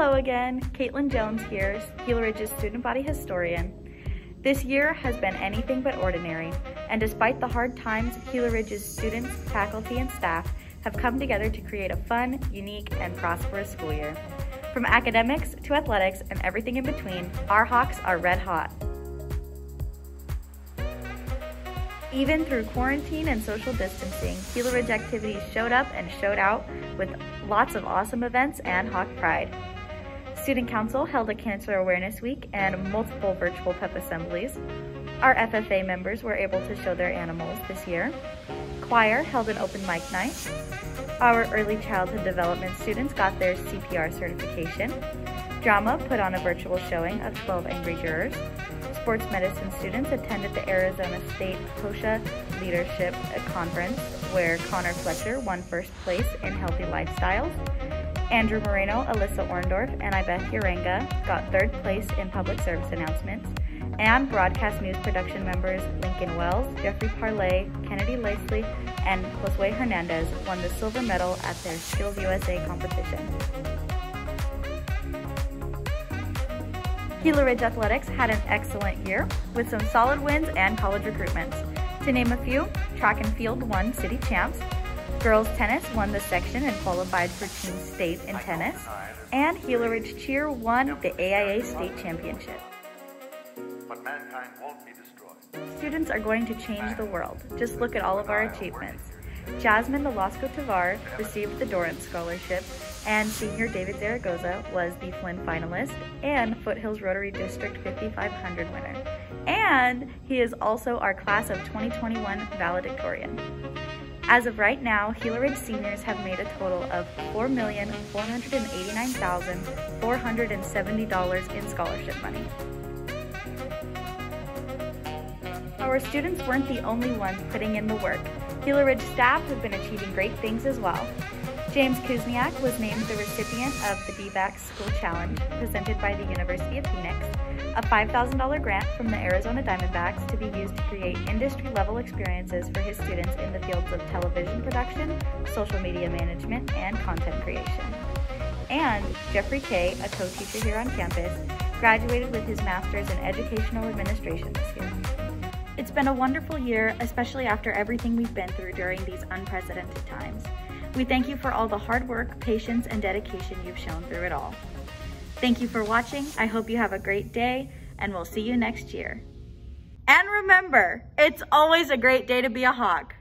Hello again, Caitlin Jones here, Gila Ridge's student body historian. This year has been anything but ordinary, and despite the hard times, Gila Ridge's students, faculty, and staff have come together to create a fun, unique, and prosperous school year. From academics to athletics and everything in between, our Hawks are red hot. Even through quarantine and social distancing, Gila Ridge activities showed up and showed out with lots of awesome events and Hawk Pride. Student Council held a Cancer Awareness Week and multiple virtual PEP assemblies. Our FFA members were able to show their animals this year. Choir held an open mic night. Our early childhood development students got their CPR certification. Drama put on a virtual showing of 12 Angry Jurors sports medicine students attended the Arizona State HOSA Leadership Conference, where Connor Fletcher won first place in healthy lifestyles. Andrew Moreno, Alyssa Orndorff, and Ibeth Uranga got third place in public service announcements. And broadcast news production members Lincoln Wells, Jeffrey Parlay, Kennedy Lacey, and Josue Hernandez won the silver medal at their Skills USA competition. Gila Ridge Athletics had an excellent year with some solid wins and college recruitments. To name a few, track and field won city champs, girls tennis won the section and qualified for team state in tennis, and Gila Ridge cheer won the AIA state championship. But mankind won't be destroyed. Students are going to change the world. Just look at all of our achievements. Jasmine Velasco Tavar received the Dorrance Scholarship, and senior David Zaragoza was the Flinn finalist and Foothills Rotary District 5500 winner. And he is also our class of 2021 valedictorian. As of right now, Gila Ridge seniors have made a total of $4,489,470 in scholarship money. Our students weren't the only ones putting in the work. Gila Ridge staff have been achieving great things as well. James Kuzniak was named the recipient of the D-backs School Challenge presented by the University of Phoenix, a $5,000 grant from the Arizona Diamondbacks to be used to create industry-level experiences for his students in the fields of television production, social media management, and content creation. And Jeffrey Kay, a co-teacher here on campus, graduated with his master's in educational administration this year. It's been a wonderful year, especially after everything we've been through during these unprecedented times. We thank you for all the hard work, patience, and dedication you've shown through it all. Thank you for watching. I hope you have a great day, and we'll see you next year. And remember, it's always a great day to be a hawk.